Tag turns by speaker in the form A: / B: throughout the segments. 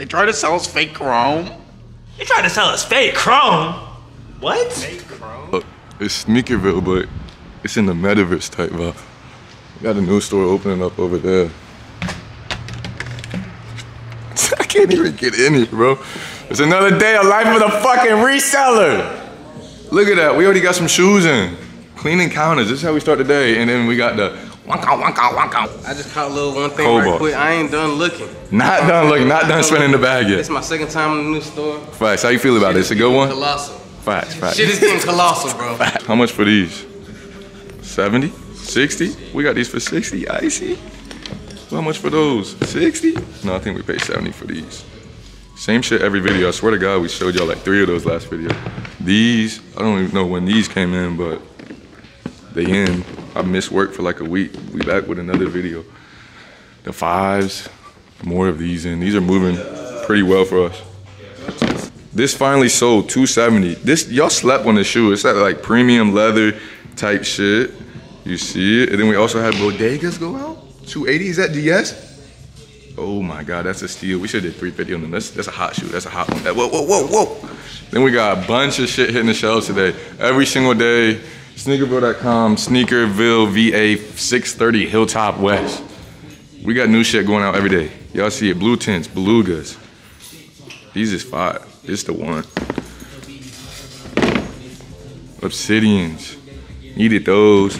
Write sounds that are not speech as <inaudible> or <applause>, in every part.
A: They try to sell us fake chrome.
B: They try to sell us fake chrome? What? Fake chrome?
C: Look, it's Snkrville, but it's in the metaverse type vibe. We got a new store opening up over there. <laughs> I can't even get in here, bro. It's another day of life of the fucking reseller. Look at that. We already got some shoes in. Cleaning counters. This is how we start the day. And then we got the wanka wanka wanka.
D: I just caught a little one thing
C: Cobalt.
D: right quick. I ain't done looking.
C: Not done looking, not done spinning the bag yet.
D: It's my second time in the new store.
C: Facts. How you feel about it? It's a good one?
D: Colossal.
C: Facts, facts.
D: Shit is getting colossal, bro. <laughs>
C: How much for these? 70? 60? We got these for 60, icy. How much for those? 60? No, I think we paid 70 for these. Same shit every video. I swear to God, we showed y'all like three of those last video. These, I don't even know when these came in, but they in. I missed work for like a week. We back with another video. The fives, more of these in. These are moving pretty well for us. This finally sold 270. This y'all slept on the shoe. It's that like premium leather type shit. You see it, and then we also had bodegas go out. 280 is that DS? Oh my god, that's a steal. We should have did 350 on them. That's that's a hot shoe. That's a hot one. Whoa whoa whoa whoa. Then we got a bunch of shit hitting the shelves today. Every single day. Snkrville.com, Snkrville VA 630 Hilltop West. We got new shit going out every day. Y'all see it. Blue tints, belugas. These is five. This the one. Obsidians. Needed those.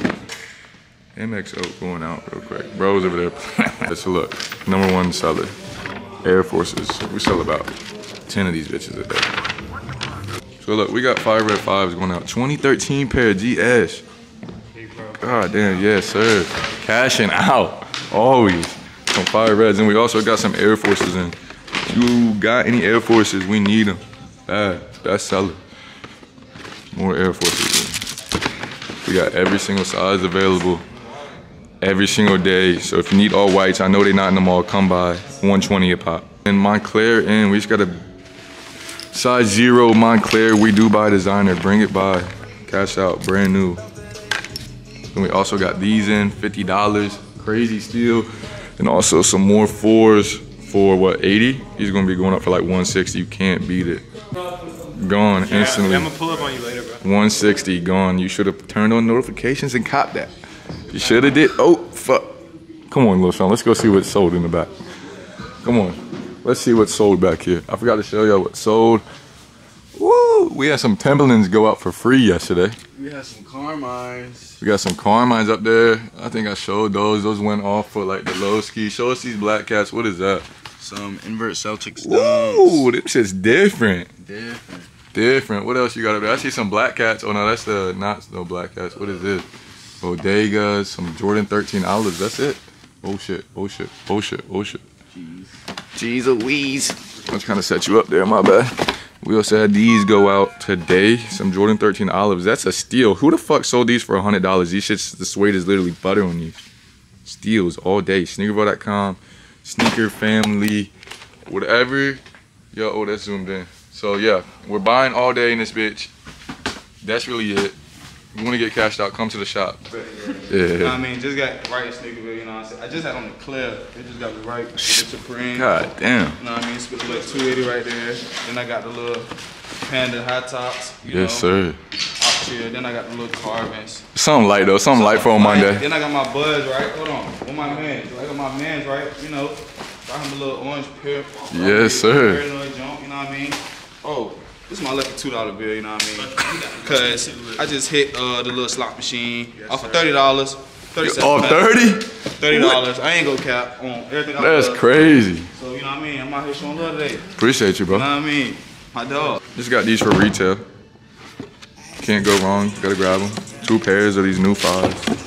C: MXO going out real quick. Bros over there. <laughs> Let's look. Number one seller. Air Forces. We sell about 10 of these bitches a day. So look, we got five red fives going out. 2013 pair of GS. God damn, yes, sir. Cashing out. Always. Some fire reds. And we also got some Air Forces in. If you got any Air Forces, we need them. Bad. Best seller. More Air Forces. We got every single size available every single day. So if you need all whites, I know they're not in the mall, come by. 120 a pop. And Moncler in, we just got a size zero Moncler. We do buy designer. Bring it by. Cash out, brand new. And we also got these in, $50. Crazy steal. And also some more fours for what, 80? He's gonna be going up for like 160. You can't beat it. Gone instantly.
B: I'm gonna pull up on you later, bro.
C: 160 gone. You should have turned on notifications and copped that. You should have did. Oh fuck! Come on, little Sean. Let's go see what's sold in the back. Come on. Let's see what's sold back here. I forgot to show y'all what sold. Woo! We had some Timberlands go out for free yesterday.
D: We had some Carmines.
C: We got some Carmines up there. I think I showed those. Those went off for like the low ski. Show us these black cats. What is that?
A: Some invert Celtics
C: Woo! This shit's different.
D: Different.
C: Different. What else you got up there? I see some black cats. Oh no, that's the not no black cats. What is this? Bodegas, some Jordan 13 olives. That's it. Oh shit. Oh shit. Oh shit. Oh shit. Jeez Louise. I was trying to set you up there. My bad. We also had these go out today. Some Jordan 13 olives. That's a steal. Who the fuck sold these for hundred dollars? These shits. The suede is literally butter on these. Steals all day. Snkrville.com, Sneaker Family, whatever. Yo, oh, that's zoomed in. So yeah, we're buying all day in this bitch. That's really it. You want to get cashed out, come to the shop.
E: You know what
C: Yeah.
E: I mean? Just got right in Snkrville, you know what I'm saying? I just had on the clear. It just got me right with the Supreme.
C: God damn.
E: You know what I mean? Spit a little 280 right there. Then I got the little Panda high tops. You
C: Yes,
E: know,
C: sir.
E: Here. Then I got the little carbons.
C: Something light though. Something light for a Monday.
E: Then I got my buds, right? Hold on. With my man. I got my mans, right? You know, got him a little orange pair.
C: Yes, sir.
E: Jump, you know what I mean? Oh, this is my lucky two dollar bill, you know what I mean? Cause I just hit uh, the little slot machine off of thirty dollars. Thirty cents.
C: Oh, 30?
E: Thirty dollars. I ain't go cap on everything. I
C: That's
E: love.
C: crazy.
E: So you know what I mean? I'm out here showing love today. Appreciate you
C: Appreciate you,
E: know
C: bro.
E: what I mean? My dog.
C: Just got these for retail. Can't go wrong. Gotta grab them. Two pairs of these new fives.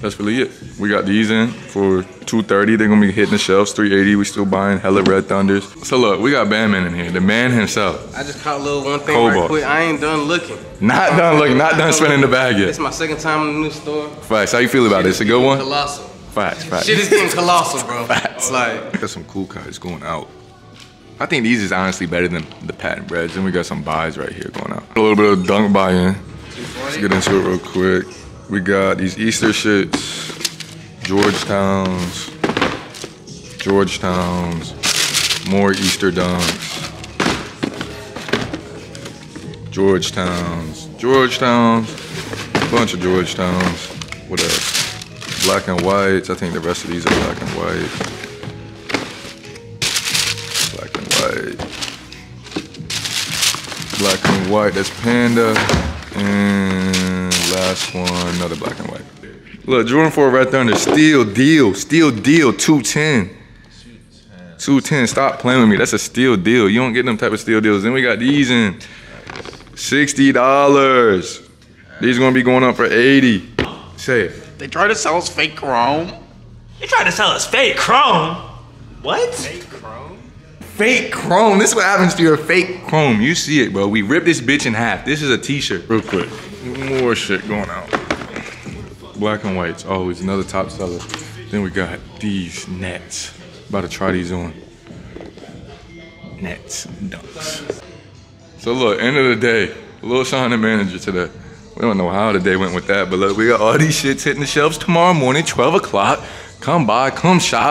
C: That's really it. We got these in for 230. They're gonna be hitting the shelves. 380. We still buying hella red thunders. So look, we got Bandman in here. The man himself.
D: I just caught a little one thing
C: Cobalt.
D: right quick. I ain't done looking.
C: Not done looking. Not done spinning the bag yet.
D: It's my second time in the new store.
C: Facts. How you feel about it? It's a good one.
D: Colossal.
C: Facts. Facts.
D: Shit is getting colossal, bro.
C: Facts.
D: Like,
C: Got some cool cards going out. I think these is honestly better than the patent breds. And we got some buys right here going out. A little bit of dunk buy-in. Let's get into it real quick. We got these Easter shits, Georgetowns, Georgetowns, more Easter dunks. Georgetowns, Georgetowns, bunch of Georgetowns. What else? Black and whites. I think the rest of these are black and white. Black and white. Black and white. That's panda. And last one, another black and white. Look, Jordan 4 right there under steal deal. Steal deal, 210. 210. Stop playing with me. That's a steal deal. You don't get them type of steal deals. Then we got these in. $60. These gonna be going up for 80. Say it.
A: They try to sell us fake chrome.
B: They try to sell us fake chrome? What?
C: Fake chrome? Fake chrome. This is what happens to your fake chrome. You see it, bro. We rip this bitch in half. This is a t-shirt. Real quick. More shit going out. Black and whites, always another top seller. Then we got these nets. About to try these on. Nets, dunks. So look, end of the day, Lil Sean manager today. We don't know how the day went with that, but look, we got all these shits hitting the shelves tomorrow morning, 12 o'clock. Come by, come shop.